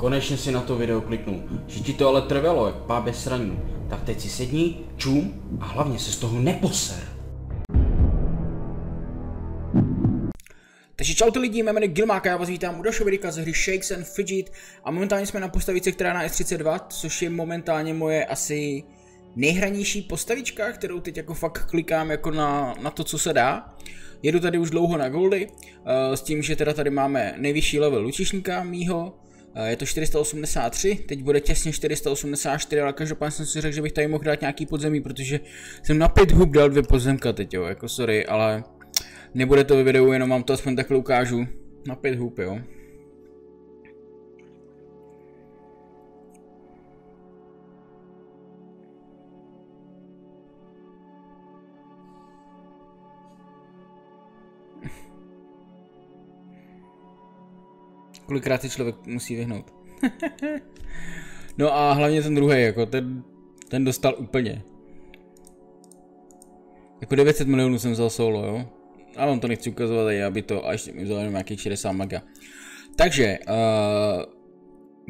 konečně si na to video kliknul. Že ti to ale trvalo, jak pábě sraní. Tak teď si sedni, čum a hlavně se z toho neposer. Takže čau ty lidi, jmenuji Gilmáka, já vás vítám u dalšího videa ze hry Shakes and Fidget a momentálně jsme na postavici, která je na S32, což je momentálně moje asi nejhranější postavička, kterou teď jako fakt klikám jako na, na to, co se dá. Jedu tady už dlouho na goldy, uh, s tím, že teda tady máme nejvyšší level lučišníka mýho, je to 483, teď bude těsně 484, ale každopádně jsem si řekl, že bych tady mohl dát nějaký podzemí, protože jsem na 5 hub dal dvě podzemka teď jo, jako sorry, ale nebude to ve videu, jenom vám to aspoň takhle ukážu. Na 5 hub jo. Kolikrát si člověk musí vyhnout. no a hlavně ten druhý, jako ten, ten dostal úplně. Jako 900 milionů jsem vzal solo, jo. A vám to nechci ukazovat, aby to, až mi vzal jenom nějakých 60 mega. Takže, uh,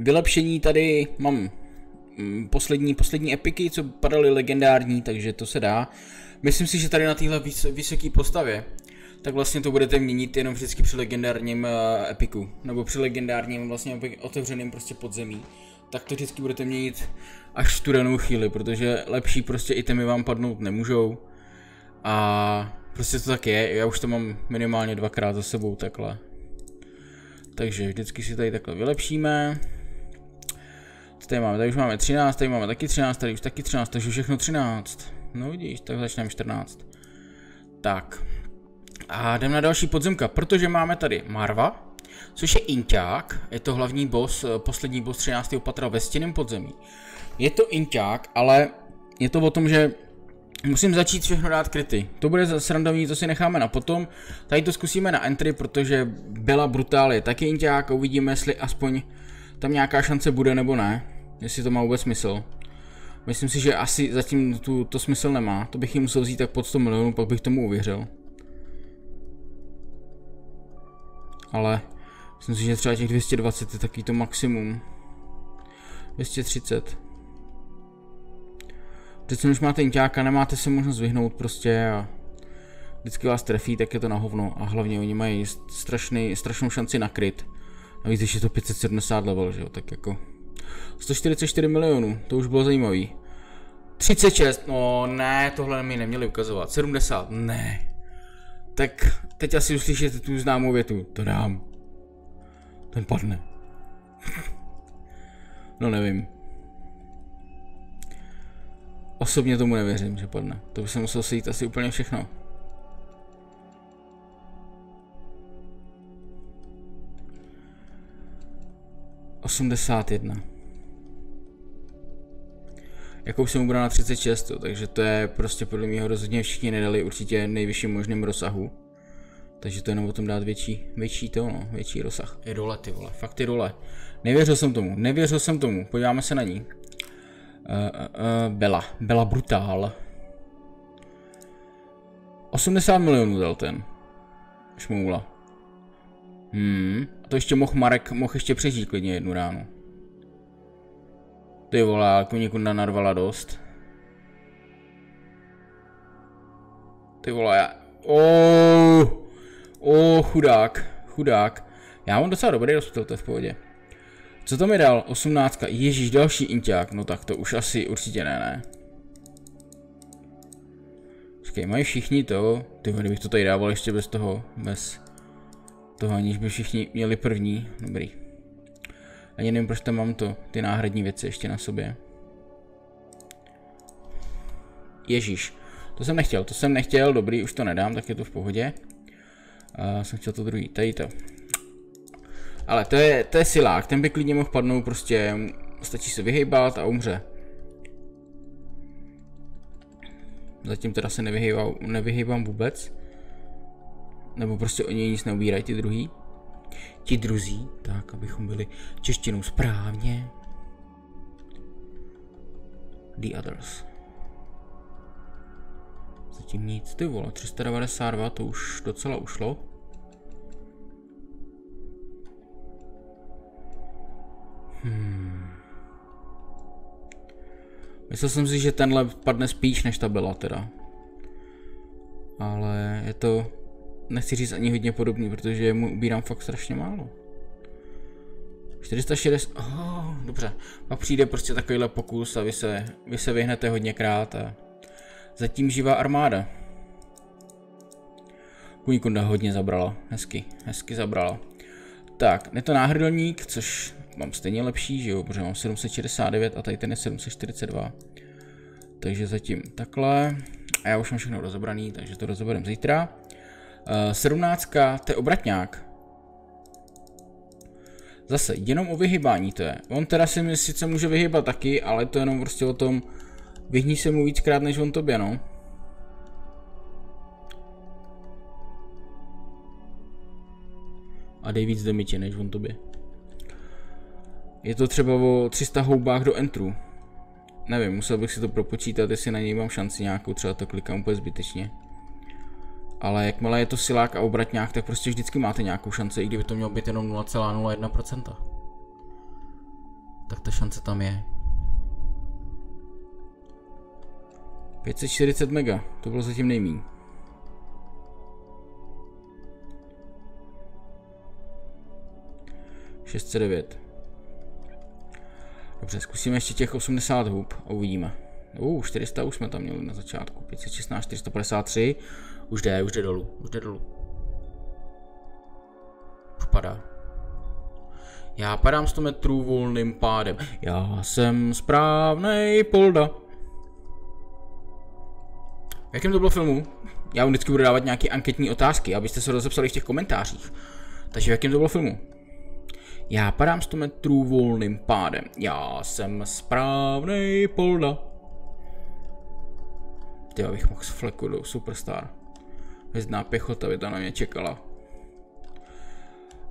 vylepšení tady mám mm, poslední, poslední epiky, co padaly legendární, takže to se dá. Myslím si, že tady na téhle vys- vysoké postavě tak vlastně to budete měnit jenom vždycky při legendárním uh, epiku, nebo při legendárním vlastně otevřeným prostě podzemí. Tak to vždycky budete měnit až v tu danou chvíli, protože lepší prostě itemy vám padnout nemůžou. A prostě to tak je, já už to mám minimálně dvakrát za sebou takhle. Takže vždycky si tady takhle vylepšíme. Co tady máme? Tady už máme 13, tady máme taky 13, tady už taky 13, takže všechno 13. No vidíš, tak začneme 14. Tak. A jdeme na další podzemka, protože máme tady Marva, což je Inťák, je to hlavní boss, eh, poslední boss 13. patra ve stěném podzemí. Je to Inťák, ale je to o tom, že musím začít všechno dát kryty. To bude srandovní, to si necháme na potom. Tady to zkusíme na entry, protože byla brutál je taky Inťák a uvidíme, jestli aspoň tam nějaká šance bude nebo ne. Jestli to má vůbec smysl. Myslím si, že asi zatím tu, to smysl nemá. To bych jim musel vzít tak pod 100 milionů, pak bych tomu uvěřil. Ale myslím si, že třeba těch 220 je taky to maximum. 230. Teď už máte inťáka, nemáte se možnost vyhnout prostě a vždycky vás trefí, tak je to na hovno a hlavně oni mají strašný, strašnou šanci nakryt. Navíc, když je to 570 level, že jo, tak jako 144 milionů, to už bylo zajímavý. 36, no ne, tohle mi neměli ukazovat. 70, ne. Tak teď asi uslyšíte tu známou větu. To dám. Ten padne. no nevím. Osobně tomu nevěřím, že padne. To by se muselo sejít asi úplně všechno. Osmdesát jedna. Jakou jsem ubral na 36, jo, takže to je prostě podle mě rozhodně všichni nedali určitě nejvyšším možným rozsahu. Takže to jenom o tom dát větší, větší to, no, větší rozsah. Je dole, ty vole, fakt je dole. Nevěřil jsem tomu, nevěřil jsem tomu, podíváme se na ní. Uh, uh, Bela, Bela Brutál. 80 milionů dal ten. Šmoula. Hmm, a to ještě mohl Marek, mohl ještě přežít klidně jednu ránu. Ty vole, Kunikunda narvala dost. Ty vole, já... Oh, oh, chudák, chudák. Já mám docela dobrý rozptyl, to je v pohodě. Co to mi dal? 18. Ježíš, další inťák. No tak to už asi určitě ne, ne. Počkej, mají všichni to. Ty kdybych to tady dával ještě bez toho, bez toho, aniž by všichni měli první. Dobrý. Ani nevím, proč tam mám to, ty náhradní věci ještě na sobě. Ježíš, to jsem nechtěl, to jsem nechtěl, dobrý, už to nedám, tak je to v pohodě. A jsem chtěl to druhý, tady to. Ale to je, to je silák, ten by klidně mohl padnout, prostě stačí se vyhejbat a umře. Zatím teda se nevyhýbám, nevyhýbám vůbec. Nebo prostě oni nic neubírají ty druhý ti druzí, tak abychom byli češtinou správně. The others. Zatím nic, ty vole, 392, to už docela ušlo. Hmm. Myslel jsem si, že tenhle padne spíš než ta byla teda. Ale je to, nechci říct ani hodně podobný, protože mu ubírám fakt strašně málo. 460, oh, dobře, pak přijde prostě takovýhle pokus a vy se, vy se vyhnete hodněkrát a zatím živá armáda. Kunikonda hodně zabrala, hezky, hezky zabrala. Tak, je to náhrdelník, což mám stejně lepší, že jo, protože mám 769 a tady ten je 742. Takže zatím takhle. A já už mám všechno rozebraný, takže to rozeberem zítra. Uh, 17. to je obratňák. Zase, jenom o vyhybání to je. On teda si mi sice může vyhybat taky, ale to je jenom prostě o tom, vyhní se mu víckrát než on tobě, no. A dej víc damage než on tobě. Je to třeba o 300 houbách do entru. Nevím, musel bych si to propočítat, jestli na něj mám šanci nějakou, třeba to klikám úplně zbytečně. Ale jakmile je to silák a obratňák, tak prostě vždycky máte nějakou šanci, i kdyby to mělo být jenom 0,01%. Tak ta šance tam je. 540 mega, to bylo zatím. Šestset devět. Dobře, zkusíme ještě těch 80 hub a uvidíme. Uh, 400 už jsme tam měli na začátku, 516, 453, už jde, už jde dolů, už jde dolů. Už padá. Já padám 100 metrů volným pádem. Já jsem správnej polda. V jakém to bylo filmu? Já vám vždycky budu dávat nějaké anketní otázky, abyste se rozepsali v těch komentářích. Takže v jakém to bylo filmu? Já padám 100 metrů volným pádem. Já jsem správnej polda. Ty bych mohl z fleku do Superstar. Hvězdná pěchota by to na mě čekala.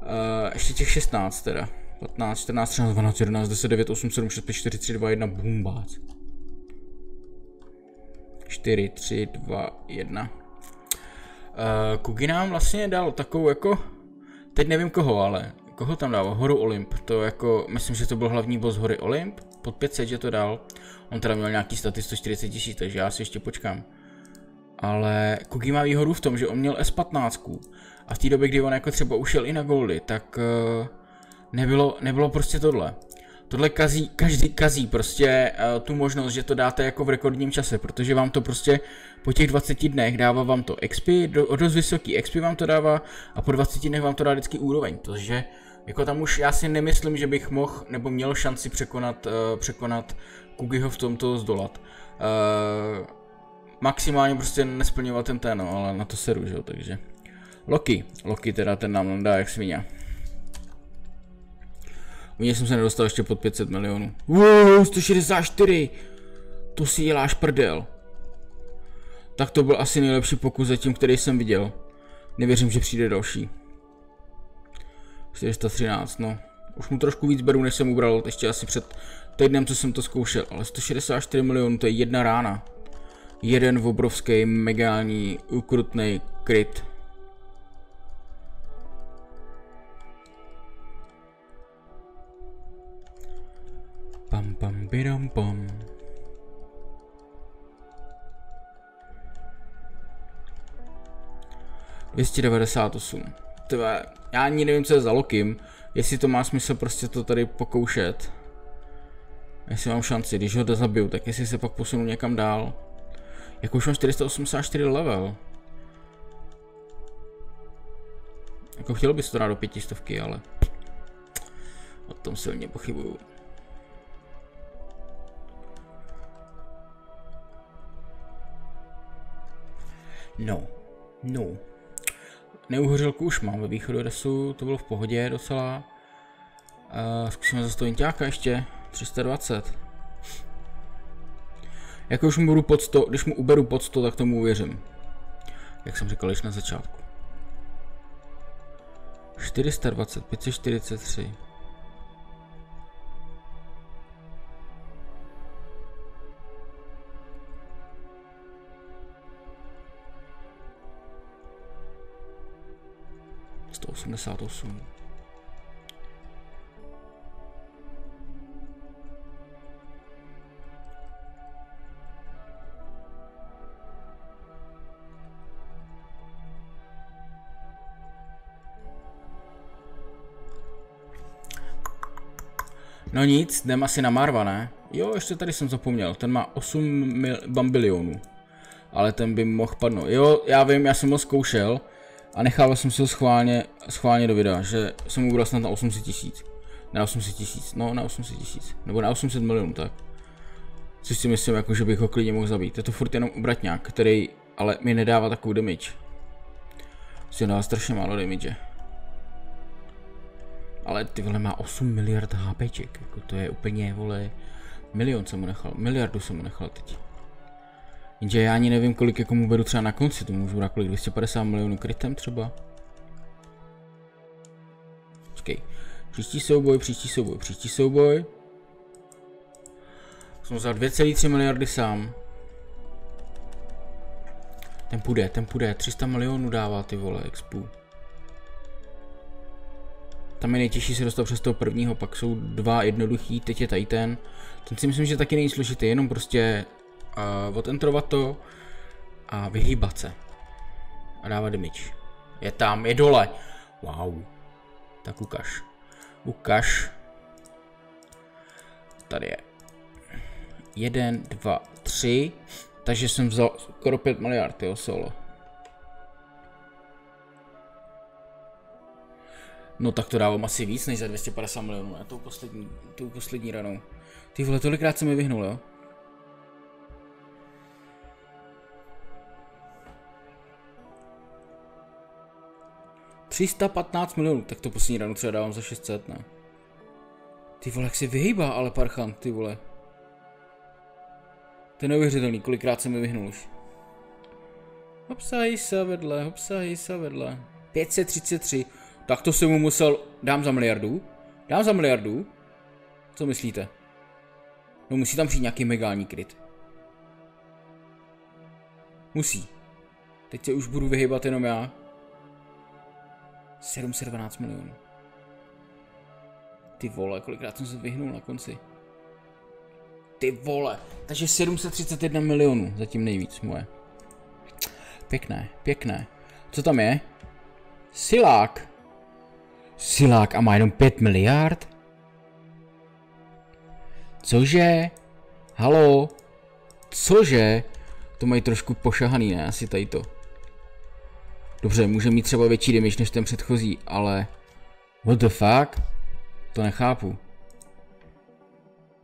Uh, ještě těch 16 teda. 15, 14, 13, 12, 11, 10, 9, 8, 7, 6, 5, 4, 3, 2, 1, bumbác. 4, 3, 2, 1. Uh, Kugi nám vlastně dal takovou jako, teď nevím koho, ale koho tam dal? Horu Olymp. To jako, myslím, že to byl hlavní boss Hory Olymp. Pod 500, že to dal. On teda měl nějaký staty 140 tisíc, takže já si ještě počkám. Ale Kugi má výhodu v tom, že on měl S15 a v té době, kdy on jako třeba ušel i na goldy, tak uh, nebylo, nebylo prostě tohle. Tohle kazí, každý kazí prostě uh, tu možnost, že to dáte jako v rekordním čase, protože vám to prostě po těch 20 dnech dává vám to XP, do, dost vysoký XP vám to dává a po 20 dnech vám to dá vždycky úroveň, takže jako tam už já si nemyslím, že bych mohl nebo měl šanci překonat, uh, překonat Kugiho v tomto zdolat. Uh, maximálně prostě nesplňovat ten ten, no, ale na to seru, že jo, takže. Loki, Loki teda ten nám dá jak svině. U něj jsem se nedostal ještě pod 500 milionů. Wow, 164! To si děláš prdel. Tak to byl asi nejlepší pokus zatím, který jsem viděl. Nevěřím, že přijde další. 413, no. Už mu trošku víc beru, než jsem ubral ještě asi před týdnem, co jsem to zkoušel, ale 164 milionů, to je jedna rána. Jeden obrovský, megální, ukrutný kryt. Pam pam pam. Osm. Tvé, já ani nevím, co je za Lokim, jestli to má smysl prostě to tady pokoušet. Jestli mám šanci, když ho zabiju, tak jestli se pak posunu někam dál. Jako už mám 484 level. Jako chtěl bys to dát do pětistovky, ale o tom silně pochybuju. No, no. Neuhořelku už mám ve východu resu, to bylo v pohodě docela. Uh, zkusíme zase to ještě, 320. Jako už mu budu pod 100, když mu uberu pod 100, tak tomu uvěřím. Jak jsem říkal již na začátku. 420, 543. 188. No nic, jdem asi na Marva, ne? Jo, ještě tady jsem zapomněl, ten má 8 mil, bambilionů. Ale ten by mohl padnout. Jo, já vím, já jsem ho zkoušel a nechával jsem si ho schválně, schválně do videa, že jsem mu snad na 800 tisíc. Na 800 tisíc, no na 800 tisíc, nebo na 800 milionů, tak. Což si myslím, jako, že bych ho klidně mohl zabít. Je to furt jenom obratňák, který ale mi nedává takovou damage. Si dává strašně málo damage. Ale ty vole má 8 miliard HPček, jako to je úplně, vole, milion jsem mu nechal, miliardu jsem mu nechal teď. Jenže já ani nevím, kolik jako mu beru třeba na konci, to můžu dát kolik, 250 milionů krytem třeba. Počkej, příští souboj, příští souboj, příští souboj. Jsem vzal 2,3 miliardy sám. Ten půjde, ten půjde, 300 milionů dává ty vole, expu. Tam je nejtěžší se dostat přes toho prvního, pak jsou dva jednoduchý, teď je tady ten. Ten si myslím, že taky není složitý, jenom prostě uh, odentrovat to a vyhýbat se. A dávat damage. Je tam, je dole. Wow. Tak ukaž. Ukaž. Tady je. Jeden, dva, tři. Takže jsem vzal skoro 5 miliard, jo, solo. No tak to dávám asi víc než za 250 milionů, ne? Tou poslední, tou poslední ranou. Ty vole, tolikrát se mi vyhnul, jo? ...315 milionů, tak to poslední ranu třeba dávám za 600, ne? Ty vole, jak se vyhýbá ale parchan, ty vole. To je neuvěřitelný, kolikrát se mi vyhnul už. Hopsají se vedle, hopsají se vedle. 533, tak to jsem mu musel, dám za miliardu? Dám za miliardu? Co myslíte? No musí tam přijít nějaký megální kryt. Musí. Teď se už budu vyhybat jenom já. 712 milionů. Ty vole, kolikrát jsem se vyhnul na konci. Ty vole, takže 731 milionů, zatím nejvíc moje. Pěkné, pěkné. Co tam je? Silák. Silák a má jenom 5 miliard? Cože? Halo? Cože? To mají trošku pošahaný, ne? Asi tady to. Dobře, může mít třeba větší damage než ten předchozí, ale... What the fuck? To nechápu.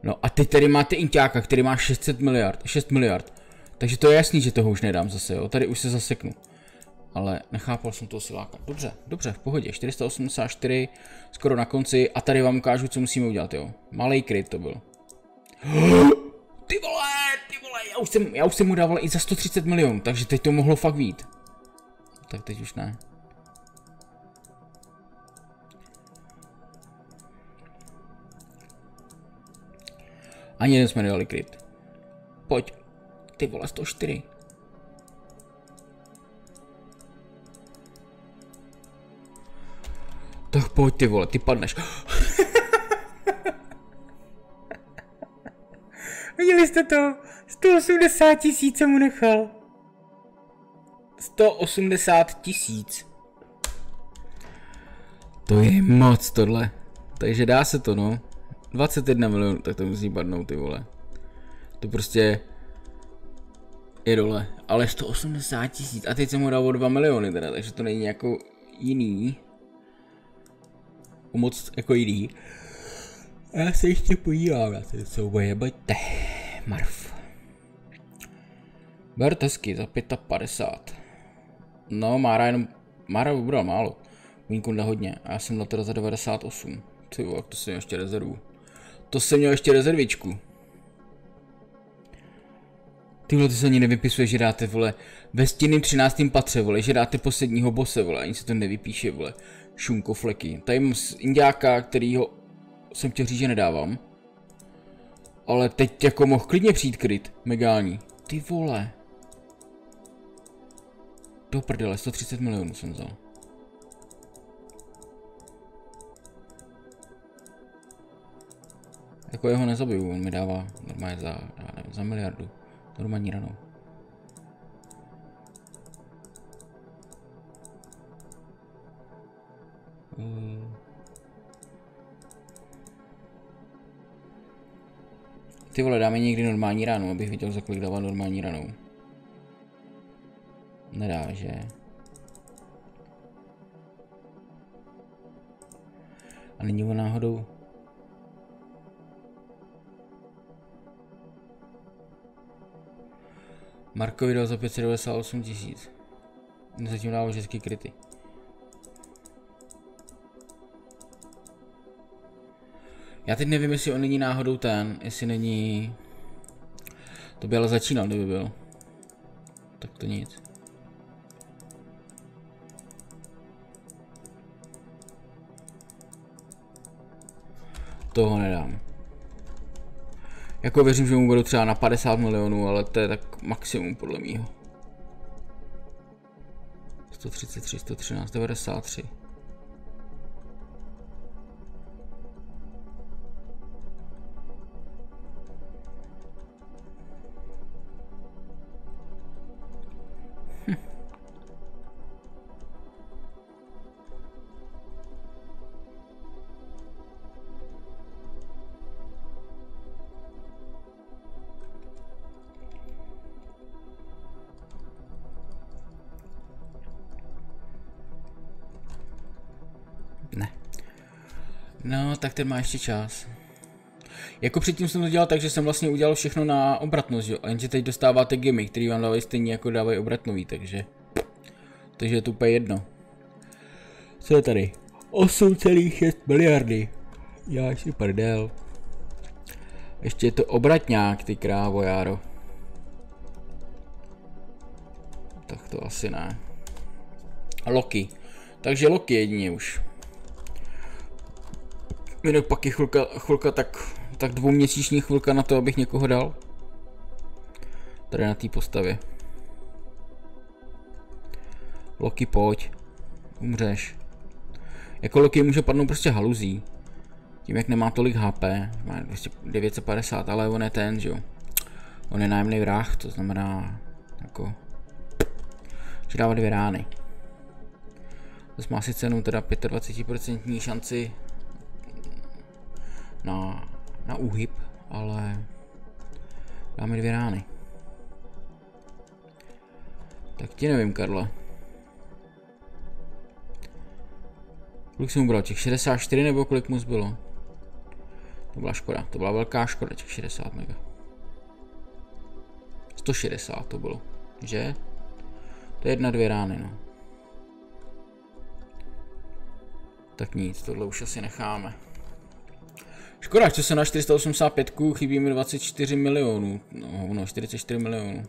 No a teď tady máte Inťáka, který má 600 miliard, 6 miliard. Takže to je jasný, že toho už nedám zase, jo. Tady už se zaseknu. Ale nechápal jsem toho siláka. Dobře, dobře, v pohodě. 484, skoro na konci. A tady vám ukážu, co musíme udělat, jo. Malý kryt to byl. Ty vole, ty vole, já už, jsem, já už jsem mu dával i za 130 milionů, takže teď to mohlo fakt vít. Tak teď už ne. Ani jeden jsme nedali kryt. Pojď. Ty vole, 104. pojď ty vole, ty padneš. Viděli jste to? 180 tisíc mu nechal. 180 tisíc. To je moc tohle. Takže dá se to no. 21 milionů, tak to musí padnout ty vole. To prostě je dole. Ale 180 tisíc. A teď jsem mu dal o 2 miliony teda, takže to není jako jiný. Moc jako jiný. A já se ještě podívám na ten souboj, pojďte. Marv. Bertesky za 55. No, Mára jenom... Mára vybral málo. Winkunda hodně. A já jsem na teda za 98. Ty vole, to jsem měl ještě rezervu. To jsem měl ještě rezervičku. Ty ty se ani nevypisuje, že dáte, vole, ve stěným 13. patře, vole, že dáte posledního bose, vole, ani se to nevypíše, vole. Šunko fleky. Tady mám indiáka, kterýho jsem chtěl říct, že nedávám. Ale teď jako mohl klidně přijít kryt, megální. Ty vole. Do prdele, 130 milionů jsem vzal. Jako jeho nezabiju, on mi dává normálně za, já nevím, za miliardu. Normální ranou. Ty vole, dáme někdy normální ránu, abych viděl, za kolik dává normální ranou. Nedá, že? A není on náhodou... Markovi dal za 598 tisíc. Zatím dával český kryty. Já teď nevím, jestli on není náhodou ten, jestli není... To by ale začínal, kdyby byl. Tak to nic. Toho nedám. Jako věřím, že mu budu třeba na 50 milionů, ale to je tak maximum podle mýho. 133, 113, 93. No, tak ten má ještě čas. Jako předtím jsem to dělal tak, že jsem vlastně udělal všechno na obratnost, jo. Jenže teď dostáváte gimy, který vám dávají stejně jako dávají obratnový, takže... Takže je to úplně jedno. Co je tady? 8,6 miliardy. Já si prdel. Ještě je to obratňák, ty krávo, járo. Tak to asi ne. Loki. Takže Loki jedině už. Jinak pak je chvilka, chvilka tak, tak dvouměsíční chvilka na to, abych někoho dal. Tady na té postavě. Loki, pojď. Umřeš. Jako Loki může padnout prostě haluzí. Tím, jak nemá tolik HP, má 950, ale on je ten, že jo. On je nájemný vrah, to znamená, jako, že dává dvě rány. To má si cenu teda 25% šanci na, na úhyb, ale dáme dvě rány. Tak ti nevím, Karle. Kolik jsem ubral? Těch 64 nebo kolik mu zbylo? To byla škoda, to byla velká škoda, těch 60 mega. 160 to bylo, že? To je jedna, dvě rány, no. Tak nic, tohle už asi necháme. Škoda, že se na 485 chybí mi 24 milionů. No, no 44 milionů.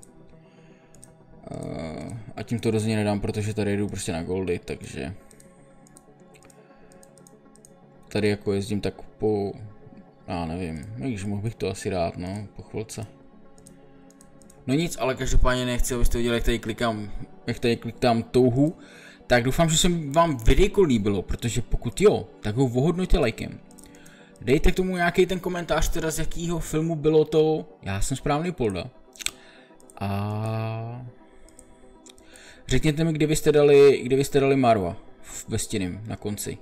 Uh, a tím to rozhodně nedám, protože tady jdu prostě na goldy, takže... Tady jako jezdím tak po... Já nevím, no, mohl bych to asi dát, no, po chvilce. No nic, ale každopádně nechci, abyste viděli, jak tady klikám, jak tady klikám touhu. Tak doufám, že se vám videjko líbilo, protože pokud jo, tak ho ohodnoťte lajkem. Dejte k tomu nějaký ten komentář, teda z jakého filmu bylo to. Já jsem správný polda. A řekněte mi, kdy vy jste dali, kdy vy jste dali Marva ve stěným na konci.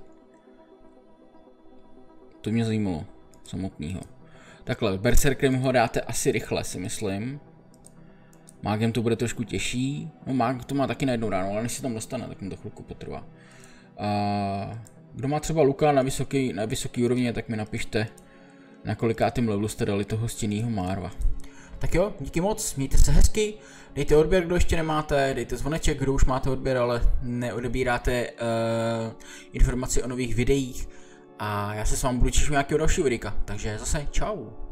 To mě zajímalo samotného. Takhle, Berserkrem ho dáte asi rychle, si myslím. Mágem to bude trošku těžší. No Mág to má taky na jednu ráno, ale než se tam dostane, tak mu to chvilku potrvá. A kdo má třeba Luka na vysoký, na vysoký úrovni, tak mi napište, na kolikátým levelu jste dali toho stěnýho Marva. Tak jo, díky moc, mějte se hezky, dejte odběr, kdo ještě nemáte, dejte zvoneček, kdo už máte odběr, ale neodebíráte uh, informaci o nových videích. A já se s vámi budu těšit nějakého dalšího videa, takže zase čau.